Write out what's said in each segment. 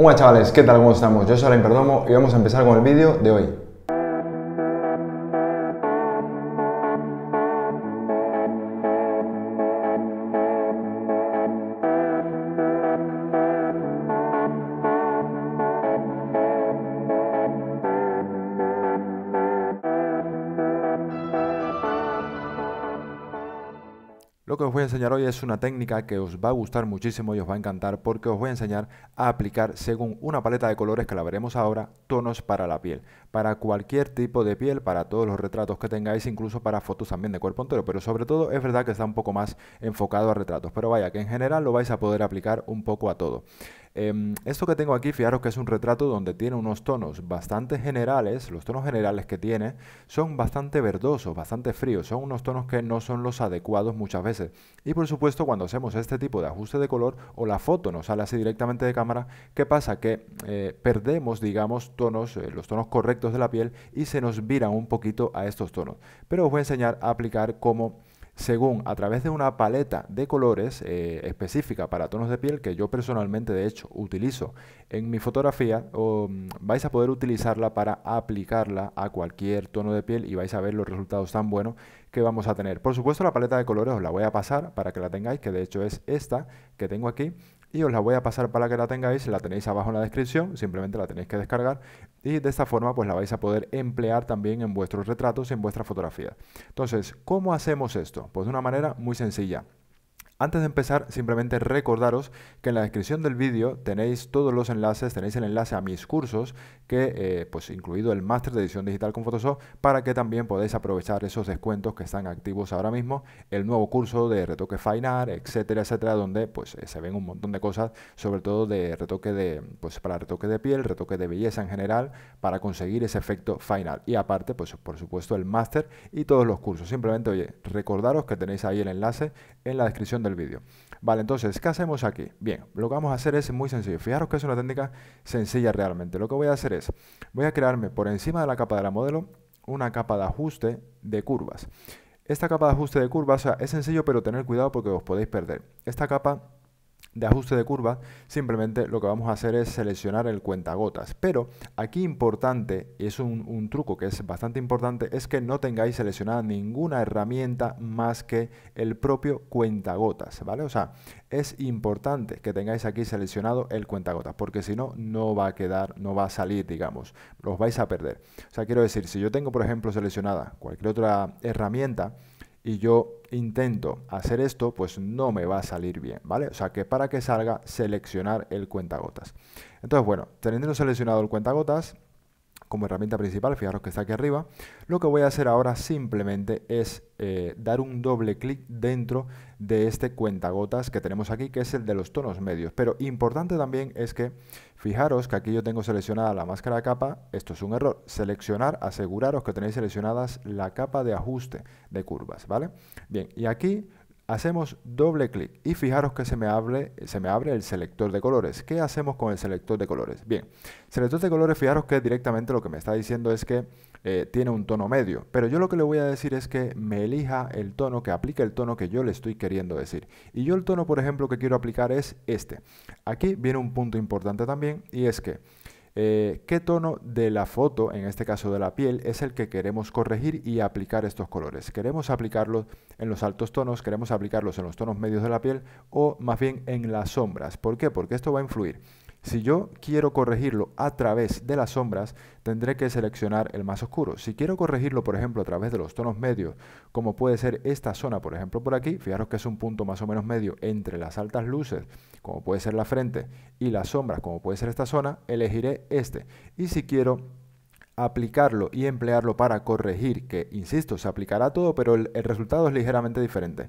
Hola chavales, ¿qué tal? ¿Cómo estamos? Yo soy Alain Perdomo y vamos a empezar con el vídeo de hoy. Lo que os voy a enseñar hoy es una técnica que os va a gustar muchísimo y os va a encantar porque os voy a enseñar a aplicar según una paleta de colores que la veremos ahora, tonos para la piel, para cualquier tipo de piel, para todos los retratos que tengáis, incluso para fotos también de cuerpo entero, pero sobre todo es verdad que está un poco más enfocado a retratos, pero vaya que en general lo vais a poder aplicar un poco a todo. Em, esto que tengo aquí, fijaros que es un retrato donde tiene unos tonos bastante generales, los tonos generales que tiene son bastante verdosos, bastante fríos, son unos tonos que no son los adecuados muchas veces. Y por supuesto cuando hacemos este tipo de ajuste de color o la foto nos sale así directamente de cámara, ¿qué pasa? Que eh, perdemos, digamos, tonos, eh, los tonos correctos de la piel y se nos viran un poquito a estos tonos. Pero os voy a enseñar a aplicar cómo según a través de una paleta de colores eh, específica para tonos de piel que yo personalmente de hecho utilizo en mi fotografía, o, mm, vais a poder utilizarla para aplicarla a cualquier tono de piel y vais a ver los resultados tan buenos que vamos a tener. Por supuesto la paleta de colores os la voy a pasar para que la tengáis, que de hecho es esta que tengo aquí y os la voy a pasar para que la tengáis, la tenéis abajo en la descripción, simplemente la tenéis que descargar y de esta forma pues la vais a poder emplear también en vuestros retratos y en vuestra fotografía. Entonces, ¿cómo hacemos esto? Pues de una manera muy sencilla. Antes de empezar, simplemente recordaros que en la descripción del vídeo tenéis todos los enlaces, tenéis el enlace a mis cursos, que eh, pues incluido el máster de edición digital con Photoshop, para que también podáis aprovechar esos descuentos que están activos ahora mismo, el nuevo curso de retoque Fine etcétera, etcétera, donde pues eh, se ven un montón de cosas, sobre todo de retoque de, pues para retoque de piel, retoque de belleza en general, para conseguir ese efecto final. Y aparte, pues por supuesto el máster y todos los cursos. Simplemente, oye, recordaros que tenéis ahí el enlace en la descripción del vídeo. Vale, entonces, ¿qué hacemos aquí? Bien, lo que vamos a hacer es muy sencillo. Fijaros que es una técnica sencilla realmente. Lo que voy a hacer es, voy a crearme por encima de la capa de la modelo una capa de ajuste de curvas. Esta capa de ajuste de curvas es sencillo, pero tener cuidado porque os podéis perder. Esta capa de ajuste de curva, simplemente lo que vamos a hacer es seleccionar el cuentagotas. Pero aquí importante, y es un, truco que es bastante importante, es que no tengáis seleccionada ninguna herramienta más que el propio cuentagotas, ¿vale? O sea, es importante que tengáis aquí seleccionado el cuentagotas, porque si no, no va a quedar, no va a salir, digamos, los vais a perder. O sea, quiero decir, si yo tengo, por ejemplo, seleccionada cualquier otra herramienta, y yo intento hacer esto, pues no me va a salir bien, ¿vale? O sea que para que salga, seleccionar el cuentagotas. Entonces, bueno, teniendo seleccionado el cuentagotas, como herramienta principal, fijaros que está aquí arriba, lo que voy a hacer ahora simplemente es eh, dar un doble clic dentro de este cuentagotas que tenemos aquí, que es el de los tonos medios. Pero importante también es que, fijaros que aquí yo tengo seleccionada la máscara capa, esto es un error, seleccionar, aseguraros que tenéis seleccionadas la capa de ajuste de curvas, ¿vale? Bien, y aquí hacemos doble clic y fijaros que se me, abre, el selector de colores. ¿Qué hacemos con el selector de colores? Bien, selector de colores, fijaros que directamente lo que me está diciendo es que eh, tiene un tono medio, pero yo lo que le voy a decir es que me elija el tono, que aplique el tono que yo le estoy queriendo decir. Y yo el tono, por ejemplo, que quiero aplicar es este. Aquí viene un punto importante también y es que eh, qué tono de la foto, en este caso de la piel, es el que queremos corregir y aplicar estos colores. ¿Queremos aplicarlos en los altos tonos? ¿Queremos aplicarlos en los tonos medios de la piel? ¿O más bien en las sombras? ¿Por qué? Porque esto va a influir si yo quiero corregirlo a través de las sombras, tendré que seleccionar el más oscuro. Si quiero corregirlo, por ejemplo, a través de los tonos medios, como puede ser esta zona, por ejemplo, por aquí, fijaros que es un punto más o menos medio entre las altas luces, como puede ser la frente, y las sombras, como puede ser esta zona, elegiré este. Y si quiero aplicarlo y emplearlo para corregir, que insisto, se aplicará todo, pero el, el resultado es ligeramente diferente.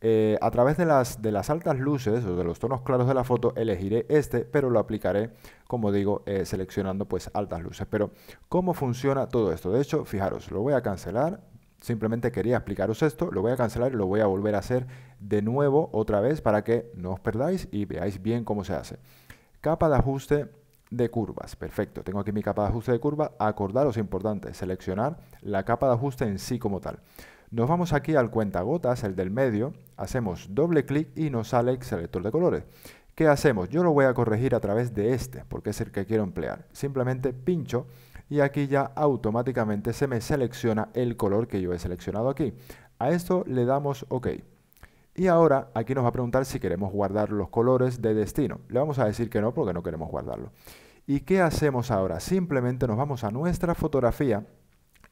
Eh, a través de las, altas luces o de los tonos claros de la foto elegiré este, pero lo aplicaré, como digo, eh, seleccionando pues altas luces. Pero, ¿cómo funciona todo esto? De hecho, fijaros, lo voy a cancelar, simplemente quería explicaros esto, lo voy a cancelar y lo voy a volver a hacer de nuevo otra vez para que no os perdáis y veáis bien cómo se hace. Capa de ajuste de curvas, perfecto, tengo aquí mi capa de ajuste de curva, acordaros importante, seleccionar la capa de ajuste en sí como tal. Nos vamos aquí al cuentagotas, el del medio, hacemos doble clic y nos sale el selector de colores. ¿Qué hacemos? Yo lo voy a corregir a través de este, porque es el que quiero emplear. Simplemente pincho y aquí ya automáticamente se me selecciona el color que yo he seleccionado aquí. A esto le damos OK. Y ahora aquí nos va a preguntar si queremos guardar los colores de destino. Le vamos a decir que no porque no queremos guardarlo. ¿Y qué hacemos ahora? Simplemente nos vamos a nuestra fotografía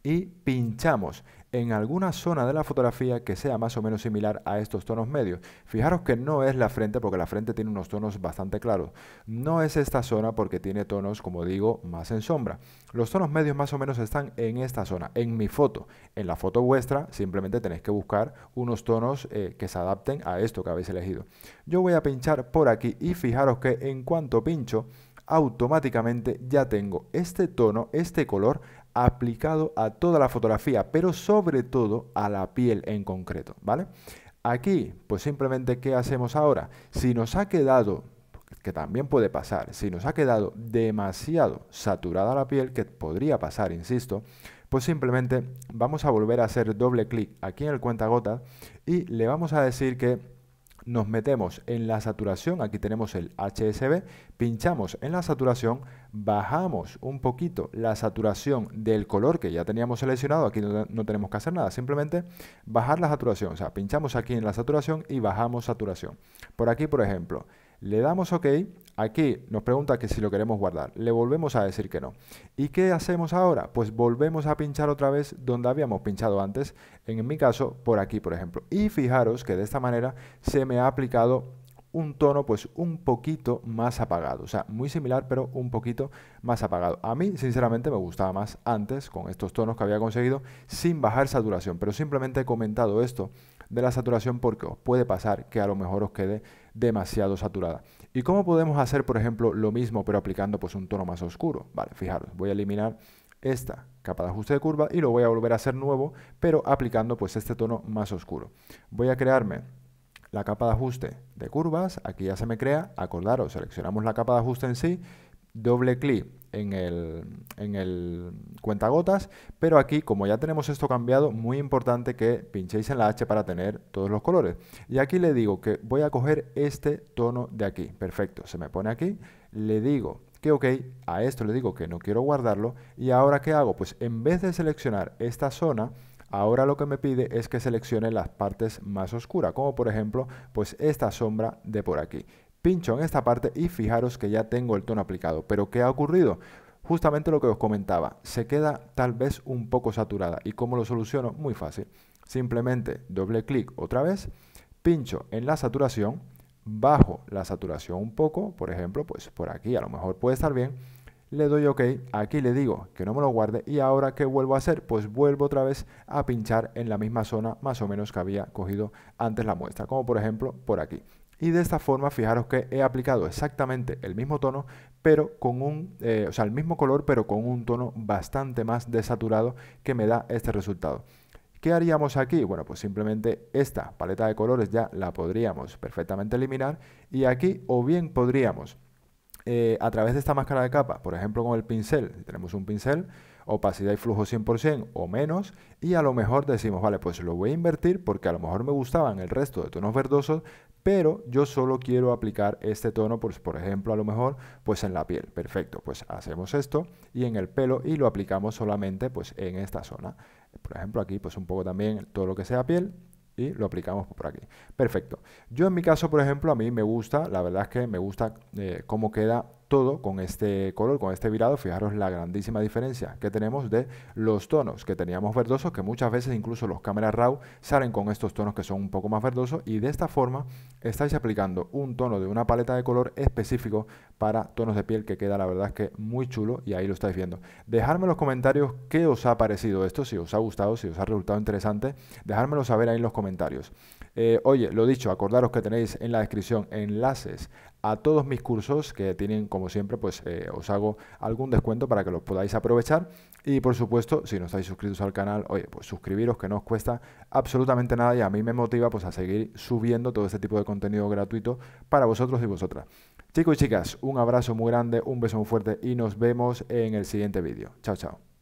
y pinchamos en alguna zona de la fotografía que sea más o menos similar a estos tonos medios. Fijaros que no es la frente porque la frente tiene unos tonos bastante claros. No es esta zona porque tiene tonos, como digo, más en sombra. Los tonos medios más o menos están en esta zona, en mi foto. En la foto vuestra simplemente tenéis que buscar unos tonos eh, que se adapten a esto que habéis elegido. Yo voy a pinchar por aquí y fijaros que en cuanto pincho, automáticamente ya tengo este tono, este color aplicado a toda la fotografía, pero sobre todo a la piel en concreto, ¿vale? Aquí, pues simplemente, ¿qué hacemos ahora? Si nos ha quedado, que también puede pasar, si nos ha quedado demasiado saturada la piel, que podría pasar, insisto, pues simplemente vamos a volver a hacer doble clic aquí en el cuentagotas y le vamos a decir que nos metemos en la saturación, aquí tenemos el HSB, pinchamos en la saturación, bajamos un poquito la saturación del color que ya teníamos seleccionado, aquí no, no, tenemos que hacer nada, simplemente bajar la saturación, o sea, pinchamos aquí en la saturación y bajamos saturación. Por aquí, por ejemplo, le damos OK, aquí nos pregunta que si lo queremos guardar, le volvemos a decir que no. ¿Y qué hacemos ahora? Pues volvemos a pinchar otra vez donde habíamos pinchado antes, en mi caso por aquí por ejemplo. Y fijaros que de esta manera se me ha aplicado un tono pues un poquito más apagado, o sea, muy similar pero un poquito más apagado. A mí sinceramente me gustaba más antes con estos tonos que había conseguido sin bajar saturación, pero simplemente he comentado esto de la saturación porque os puede pasar que a lo mejor os quede demasiado saturada. ¿Y cómo podemos hacer, por ejemplo, lo mismo pero aplicando pues un tono más oscuro? Vale, fijaros, voy a eliminar esta capa de ajuste de curva y lo voy a volver a hacer nuevo, pero aplicando pues este tono más oscuro. Voy a crearme la capa de ajuste de curvas, aquí ya se me crea, acordaros, seleccionamos la capa de ajuste en sí, doble clic en el, en el cuentagotas, pero aquí como ya tenemos esto cambiado, muy importante que pinchéis en la H para tener todos los colores. Y aquí le digo que voy a coger este tono de aquí, perfecto, se me pone aquí, le digo que ok, a esto le digo que no quiero guardarlo, y ahora ¿qué hago? Pues en vez de seleccionar esta zona, Ahora lo que me pide es que seleccione las partes más oscuras, como por ejemplo, pues esta sombra de por aquí. Pincho en esta parte y fijaros que ya tengo el tono aplicado. ¿Pero qué ha ocurrido? Justamente lo que os comentaba, se queda tal vez un poco saturada. ¿Y cómo lo soluciono? Muy fácil. Simplemente doble clic otra vez, pincho en la saturación, bajo la saturación un poco, por ejemplo, pues por aquí a lo mejor puede estar bien, le doy OK, aquí le digo que no me lo guarde y ahora ¿qué vuelvo a hacer? Pues vuelvo otra vez a pinchar en la misma zona más o menos que había cogido antes la muestra, como por ejemplo por aquí. Y de esta forma, fijaros que he aplicado exactamente el mismo tono, pero con un, eh, o sea, el mismo color, pero con un tono bastante más desaturado que me da este resultado. ¿Qué haríamos aquí? Bueno, pues simplemente esta paleta de colores ya la podríamos perfectamente eliminar y aquí o bien podríamos eh, a través de esta máscara de capa, por ejemplo con el pincel, tenemos un pincel, opacidad y flujo 100% o menos, y a lo mejor decimos, vale, pues lo voy a invertir porque a lo mejor me gustaban el resto de tonos verdosos, pero yo solo quiero aplicar este tono, pues, por ejemplo, a lo mejor, pues en la piel. Perfecto, pues hacemos esto y en el pelo y lo aplicamos solamente pues en esta zona. Por ejemplo, aquí pues un poco también todo lo que sea piel y lo aplicamos por aquí. Perfecto. Yo en mi caso, por ejemplo, a mí me gusta, la verdad es que me gusta eh, cómo queda todo con este color, con este virado. Fijaros la grandísima diferencia que tenemos de los tonos que teníamos verdosos, que muchas veces incluso los cámaras RAW salen con estos tonos que son un poco más verdosos y de esta forma estáis aplicando un tono de una paleta de color específico para tonos de piel que queda la verdad es que muy chulo y ahí lo estáis viendo. Dejadme en los comentarios qué os ha parecido esto, si os ha gustado, si os ha resultado interesante, dejármelo saber ahí en los comentarios. Eh, oye, lo dicho, acordaros que tenéis en la descripción enlaces a todos mis cursos que tienen, como siempre, pues eh, os hago algún descuento para que los podáis aprovechar. Y por supuesto, si no estáis suscritos al canal, oye, pues suscribiros que no os cuesta absolutamente nada y a mí me motiva pues a seguir subiendo todo este tipo de contenido gratuito para vosotros y vosotras. Chicos y chicas, un abrazo muy grande, un beso muy fuerte y nos vemos en el siguiente vídeo. Chao, chao.